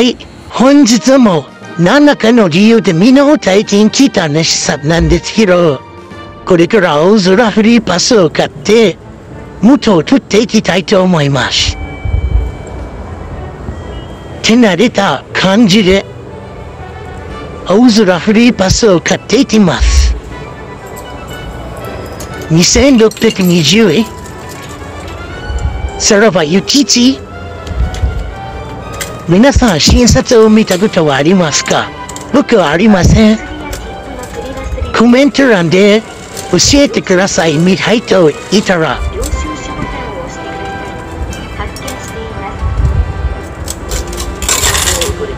はい、本日も何らかの理由でみんなを体験来たねさなんですけど、これから青空フリーパスを買って、元を取っていきたいと思います。手慣れた感じで、青空フリーパスを買っていきます。2620円。さらば雪地皆さん診察を見たことはありますか？僕はありません。コメント欄で教えてください。見たいと言ったら、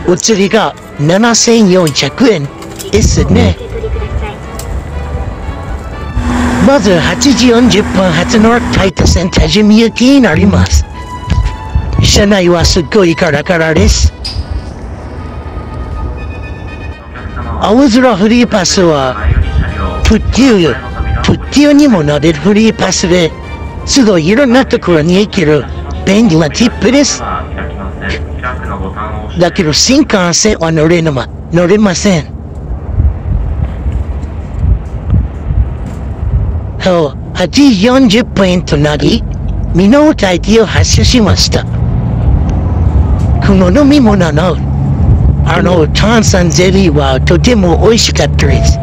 お釣りが7400円ですね。まず8時40分発のタイト線多治見行きになります。車内はすっごいカラカラです。青空フリーパスは、プッテュー、プッテューにも乗れるフリーパスで、すごいいろんなところに行ける便利なティップです。だけど新幹線は乗れなま、乗れません。そう、8時40分となり、ミノー大気を発射しました。この飲み物の、あの炭酸ゼリーはとても美味しかったです。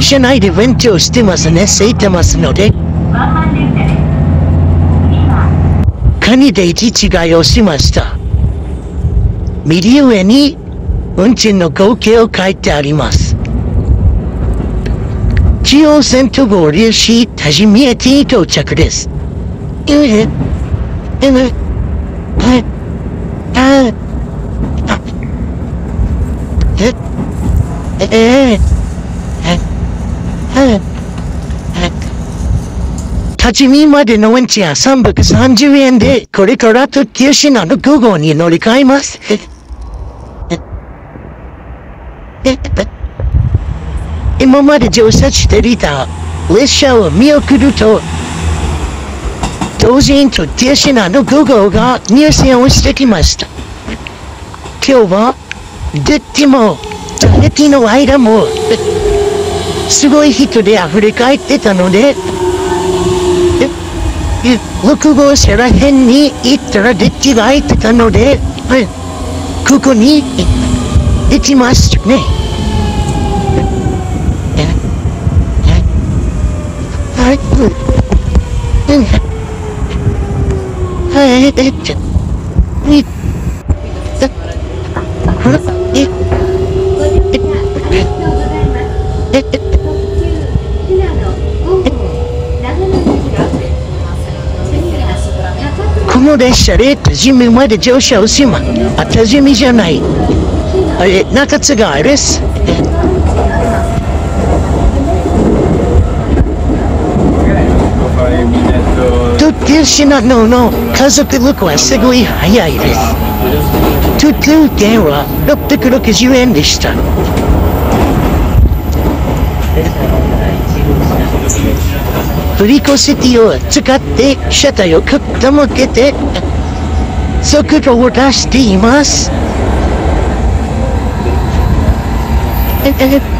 車内で勉強してますね、空いてますので、カニで位置違いをしました。右上に運賃の合計を書いてあります。中央線と合流し、多治見駅に到着です。うえ、うえ、1人までの運賃は330円で、これから特急シナの5号に乗り換えます。今まで乗車していた列車を見送ると、同時に特急シナの5号が入線をしてきました。今日は、デッキも、打撃の間も、すごい人で溢れ返ってたので、え6号車らへんに行ったらデッキが空いてたので、はい、ここに行きますね。ええはい、うん、はい、えっと、ええほらえええの列車で多治見まで乗車をしま、あ、多治見じゃない。あれ、中津川です。特急品のの家族旅行はすごい早いです。特急券は660円でした。振り子シティを使って車体を傾けて速度を出しています。ええええ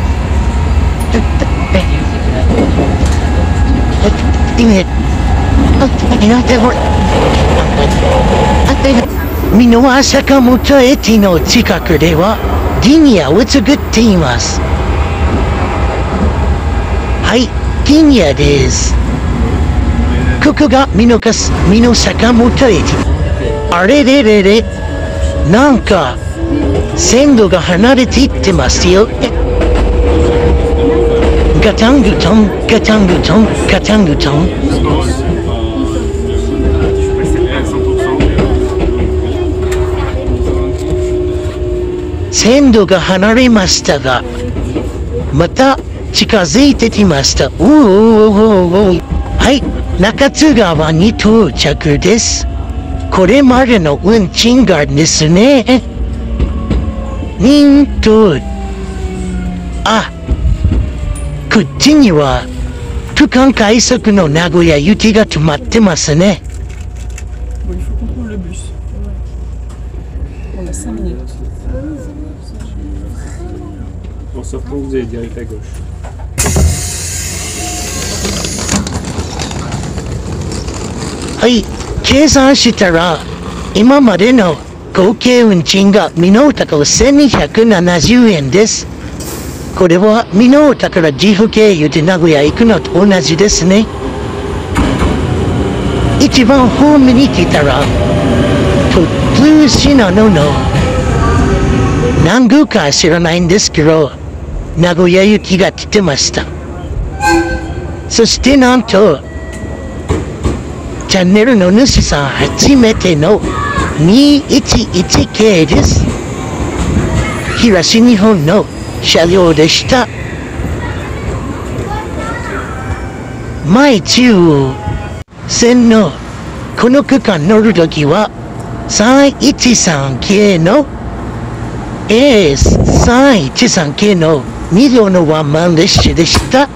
美濃は坂本駅の近くではリニアを作っています。はい、リニアです。ここが美濃かす、美濃坂本駅。あれれれれ、なんか、線路が離れていってますよ。ガタングトン、ガタングトン、ガタングトン。線路が離れましたが、また近づいてきました。おーおーおーはい、中津川に到着です。これまでの運賃がですね。にんと、あ、こっちには、区間快速の名古屋行きが止まってますね。On se retrouve, vous allez dire à gauche. はい、計算したら、今までの合計運賃がミノータから1270円です。これはミノータから岐阜経由で名古屋行くのと同じですね。一番ホームに来たら、ププルーシナノの何号か知らないんですけど、名古屋行きが来てました。そしてなんと、チャンネルの主さん初めての211系です。東日本の車両でした。前中央線のこの区間乗るときは313系の AS313 系の2両のワンマン列車でした。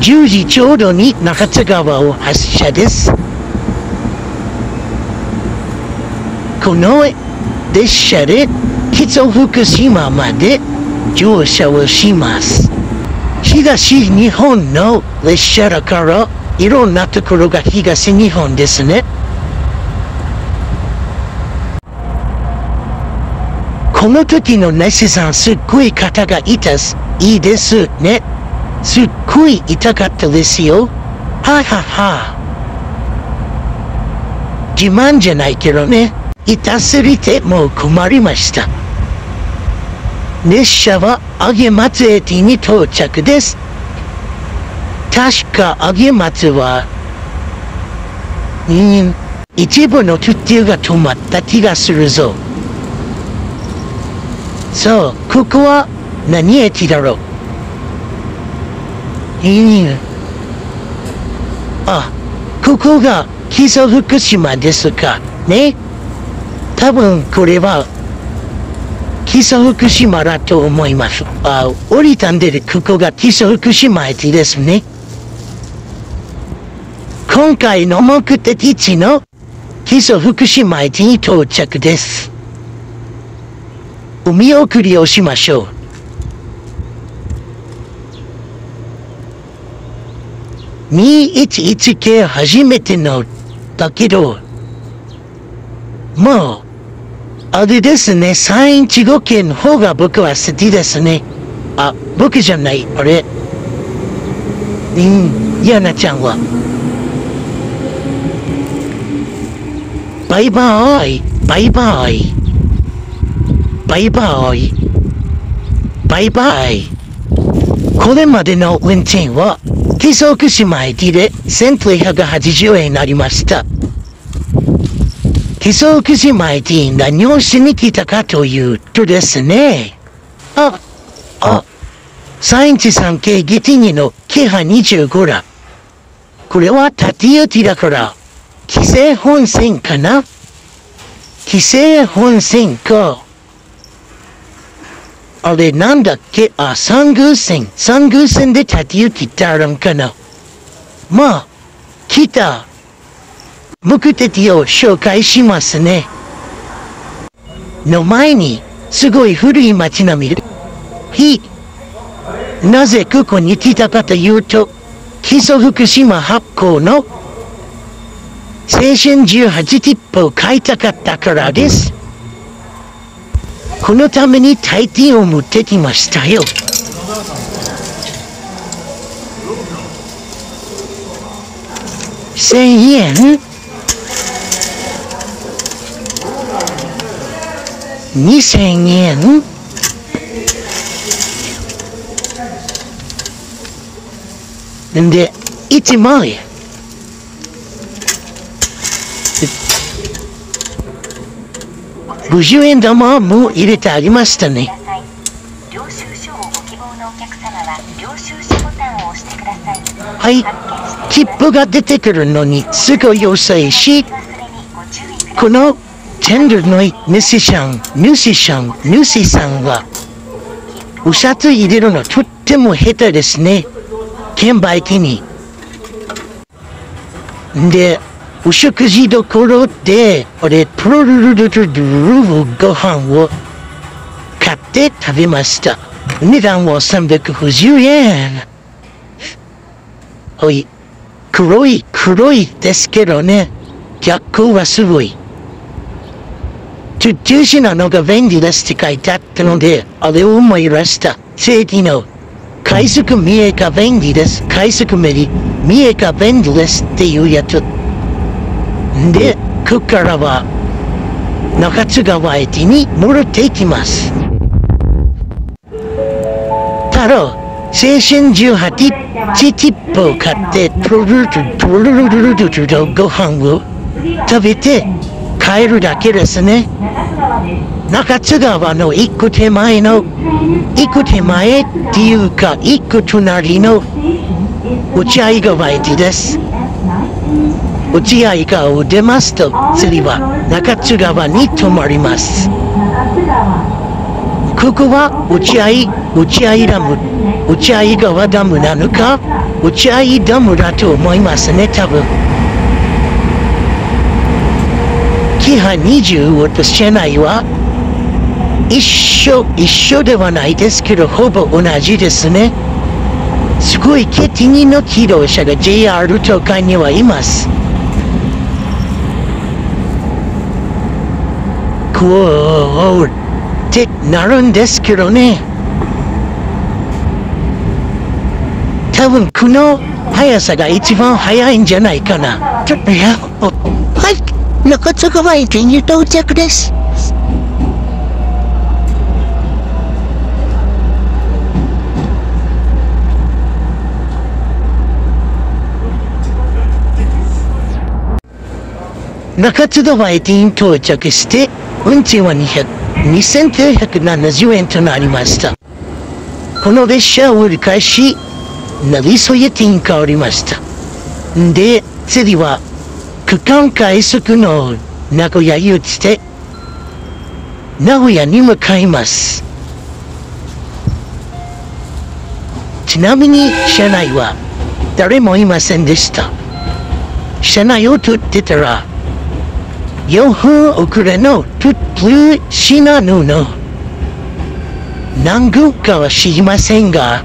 10時ちょうどに中津川を発車です。この列車で北福島まで乗車をします。東日本の列車だからいろんなところが東日本ですね。この時のネシさんすっごい方がいたす。いいですね。すっごい痛かったですよ。ははは。自慢じゃないけどね。痛すぎてもう困りました。列車は揚松駅に到着です。確か揚松は、うん、一部の特急が止まった気がするぞ。そう、ここは何駅だろういいねあ、ここが木曽福島ですか。ね。多分これは木曽福島だと思います。あ、降りたんでここが木曽福島駅ですね。今回の目的地の木曽福島駅に到着です。お見送りをしましょう。211系初めての、だけど、もう、あれですね、315系の方が僕は好きですね。あ、僕じゃない、あれ。うん、ヤナちゃんは。バイバーイ、バイバーイ。バイバーイ。バイバーイ。これまでの運転は、木曽福島駅で1980円になりました。木曽福島駅に何をしに来たかというとですね。あ、あ、313系ゲティニのキハ25だ。これは縦行きだから、規制本線かな？規制本線か。あれなんだっけ？あ、三宮線。三宮線で縦行きってあるんかな？まあ、来た。目的を紹介しますね。の前に、すごい古い街並み。ひ、なぜここに来たかというと、木曽福島発行の青春18切符を買いたかったからです。このために大金を持ってきましたよ。千円二千円んで、一万円。50円玉も入れてありましたね。はい切符が出てくるのにすぐ遅いし、忘れにご注意くださいこのテンダーの主さん、主さん、主さんは、お札入れるのとっても下手ですね。券売機に。で、お食事どころで、俺、プロルルルルルルルご飯を買って食べました。値段は350円。おい、黒い、黒いですけどね。逆光はすごい。トゥトゥシなのが便利ですって書いてあったので、あれを思い出した。正規の、快速見えが便利です。快速メリ、見えが便利ですっていうやつ。で、ここからは、中津川駅に戻っていきます。太郎、青春18チチップを買って、プルルルプルルルルルルとご飯を食べて帰るだけですね。中津川の一個手前の、一個手前っていうか、一個隣の落合川駅です。落合川を出ますと、次は中津川に止まります。ここは落合、落合ダム、落合川ダムなのか落合ダムだと思いますね、多分。キハ20と車内は一緒、一緒ではないですけど、ほぼ同じですね。すごいケティニの機動車が JR 東海にはいます。こう、ってなるんですけどね。多分この速さが一番速いんじゃないかな。ちょっとや、はい、中津川駅に到着です。中津川駅に到着して、運賃は2970円となりました。この列車を折り返し、成磯駅に変わりました。で、次は、区間快速の名古屋行きで、名古屋に向かいます。ちなみに、車内は誰もいませんでした。車内を撮ってたら、4分遅れのトゥップシナヌの。何軍かは知りませんが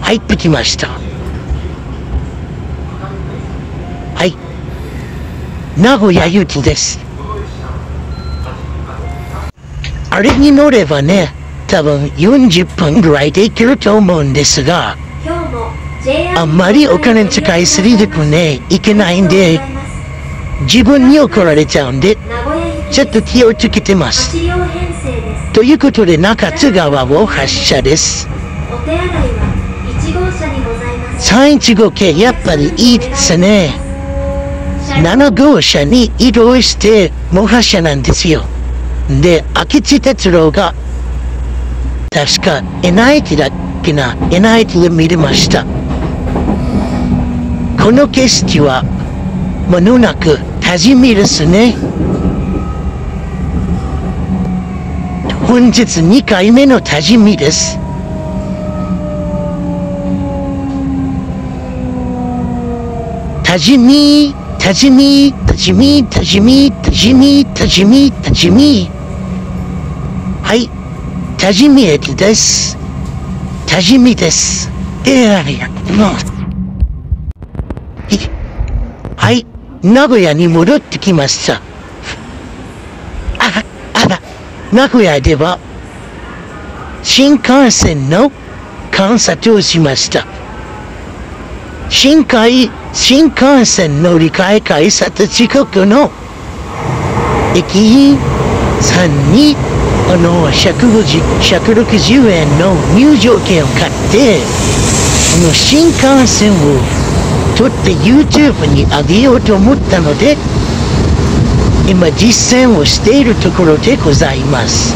入ってきました。はい。名古屋行きです。あれに乗ればね多分40分ぐらいで行けると思うんですがあんまりお金使いすぎるとねいけないんで自分に怒られちゃうんで、ちょっと気をつけてます。ということで、中津川を発車です。315系、やっぱりいいですね。7号車に移動して、もう発車なんですよ。で、明智鉄道が、確か、えな駅だっけな、えな駅で見れました。この景色は、間もなく、多治見ですね。本日2回目の多治見です。多治見、多治見、多治見、多治見、多治見、多治見、多治見。はい、多治見駅です。多治見です。えー、いや、もう。いはい、名古屋に戻ってきました。あ、あら、名古屋では、新幹線の観察をしました。新海、新幹線乗り換え改札時刻の駅員さんに、あの、150 160円の入場券を買って、この新幹線を撮って YouTube に上げようと思ったので、今実践をしているところでございます。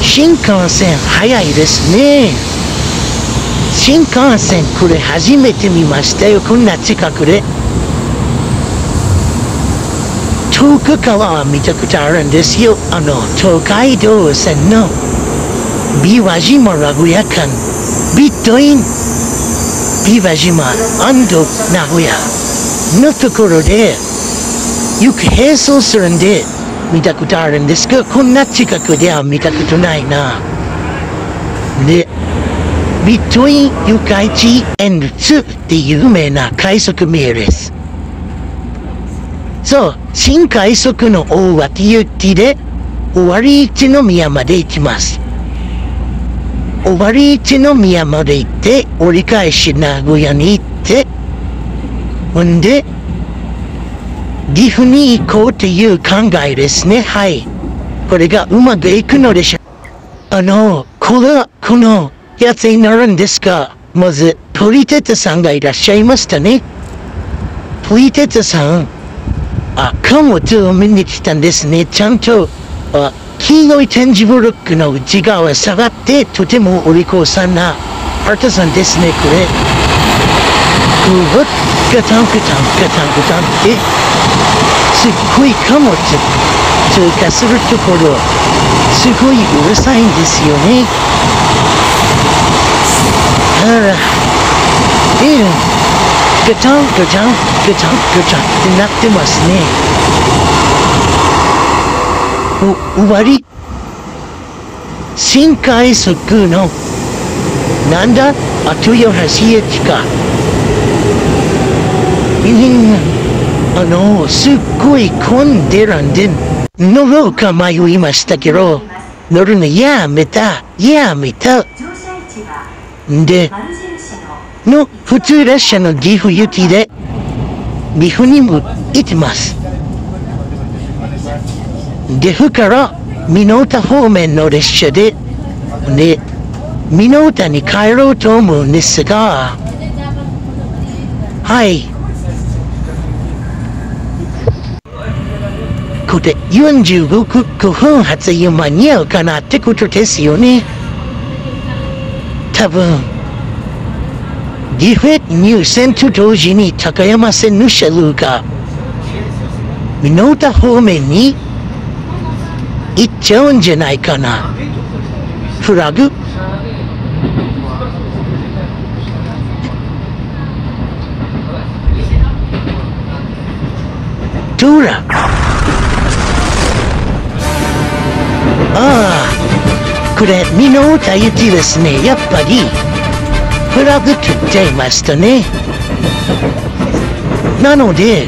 新幹線早いですね。新幹線これ初めて見ましたよ、こんな近くで。遠くからは見たことあるんですよ。あの、東海道線のビワ島名古屋間、ビットイン、ビワ島名古屋のところで、よく並走するんで、見たことあるんですが、こんな近くでは見たことないな。で、ビットインユカイチエンルツって有名な快速名です。そう、新快速の大脇行きで、終わり一宮まで行きます。終わり一宮まで行って、折り返し名古屋に行って、ほんで、岐阜に行こうっていう考えですね。はい。これがうまくいくのでしょ。あの、これは、この、やつになるんですが、まず、ポリテツさんがいらっしゃいましたね。ポリテツさん、あ、貨物を見に来たんですね。ちゃんと、あ、黄色い点字ブロックの内側下がって、とてもお利口さんな、アートさんですね、これ。ぐっ、ガタンガタンガタンガタンって、すっごい貨物通過するところ、すごいうるさいんですよね。あら、ええ、ガタンガタンガタンガタンってなってますね。お、終わり新快速の、なんだ？あ、豊橋駅か。うん、あの、すっごい混んでるんで、乗ろうか迷いましたけど、乗るのやめた、やめた。で、の普通列車の岐阜行きで、岐阜にも行ってます。岐阜から美濃田方面の列車で、で、美濃田に帰ろうと思うんですが、はい。これ45分発に間に合うかなってことですよね。多分。岐阜駅入線と同時に高山線の車両が、美濃田方面に行っちゃうんじゃないかな。フラグどうだああ、これ、美濃田行きですね。やっぱり。フラグ切っちゃいましたね。なので、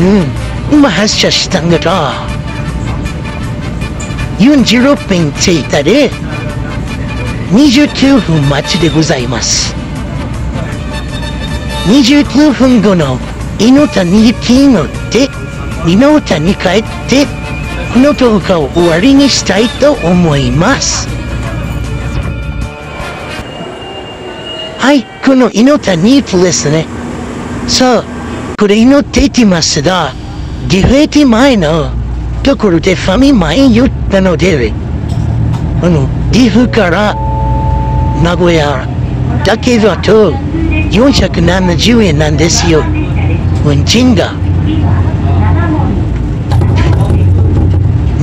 うん、今発車したんだが、46分着いたで、29分待ちでございます。29分後の猪田に行き乗って、猪田に帰って、この動画を終わりにしたいと思います。はい、この猪田ニートですね。そう、これ祈っていきますが、岐阜駅前のところでファミマへ言ったので、あの、岐阜から名古屋だけだと470円なんですよ。運賃が。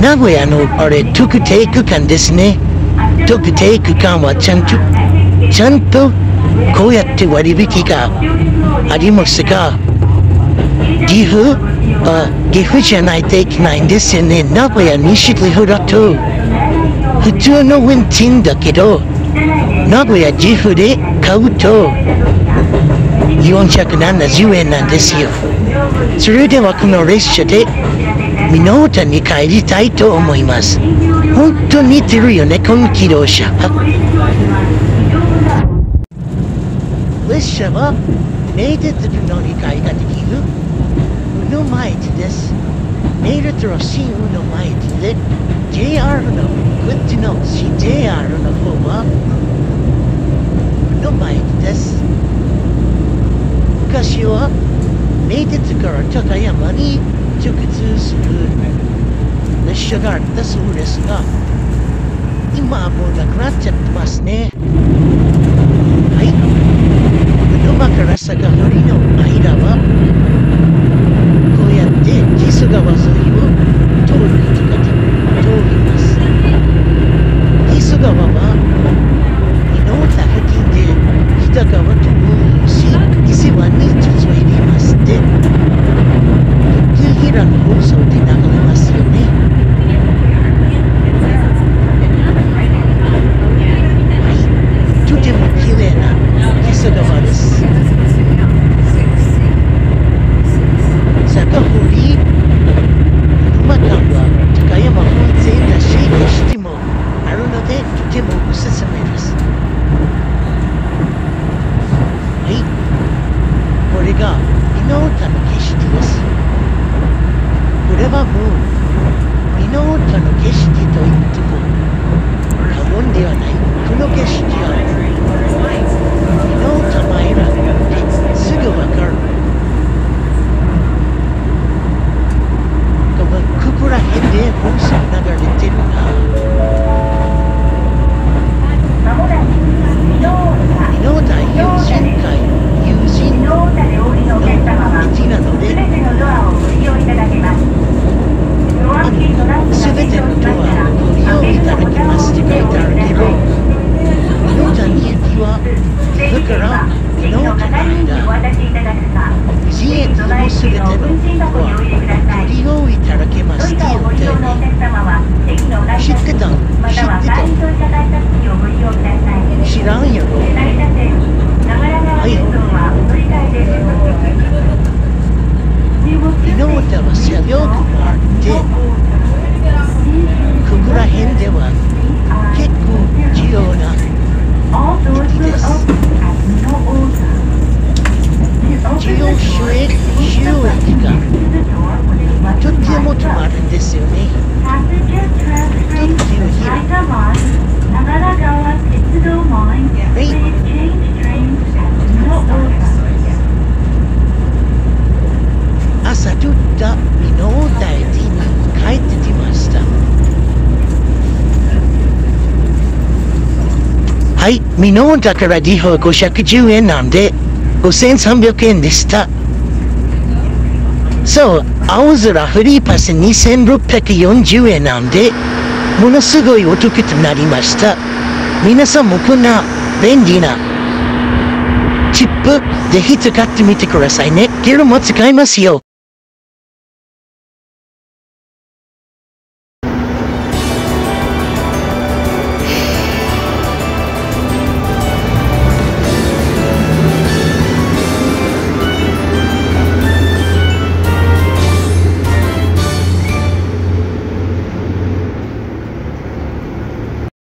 名古屋のあれ特定区間ですね。特定区間はちゃんと、ちゃんとこうやって割引がありますが、岐阜あ岐阜じゃないといけないんですよね。名古屋西岐阜だと、普通の運賃だけど、名古屋岐阜で買うと、470円なんですよ。それではこの列車で、美濃田に帰りたいと思います。本当に似てるよね、この機動車。列車は、名鉄の乗り換えができる、宇野前です。名鉄の新宇野前で、JR の、こっちの新 JR の方は、宇野前です。昔は、名鉄から高山に直通する列車があったそうですが、今はもうなくなっちゃってますね。はい。宇野間から坂堀の間は、って木曽川沿いを通ることが通ります。木曽川は、伊能田付近で北川 You. はい、ミノーだから利法510円なんで、5300円でした。そう、青空フリーパス2640円なんで、ものすごいお得となりました。皆さんもこんな便利なチップぜひ使ってみてくださいね。ゲルも使いますよ。